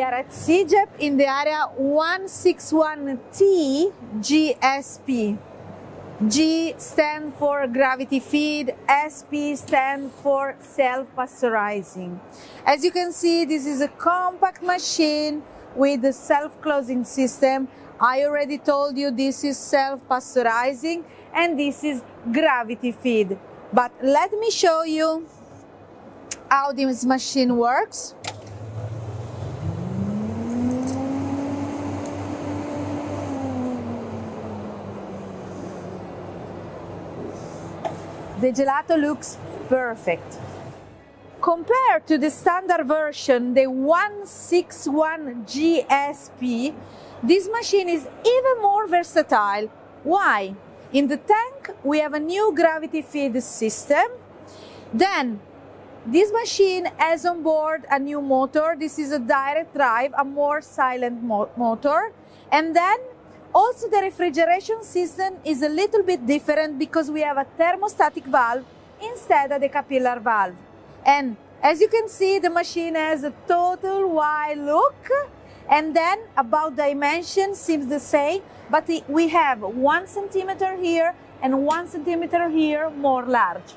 CJEP in the area 161T GSP. G stand for gravity feed, SP stand for self-pasteurizing. As you can see, this is a compact machine with a self-closing system. I already told you this is self-pasteurizing and this is gravity feed. But let me show you how this machine works. The gelato looks perfect. Compared to the standard version, the 161 GSP, this machine is even more versatile. Why? In the tank, we have a new gravity feed system. Then, this machine has on board a new motor. This is a direct drive, a more silent mo motor. And then also the refrigeration system is a little bit different because we have a thermostatic valve instead of the capillary valve. And as you can see, the machine has a total wide look. And then about dimension seems the same, but we have one centimeter here and one centimeter here more large.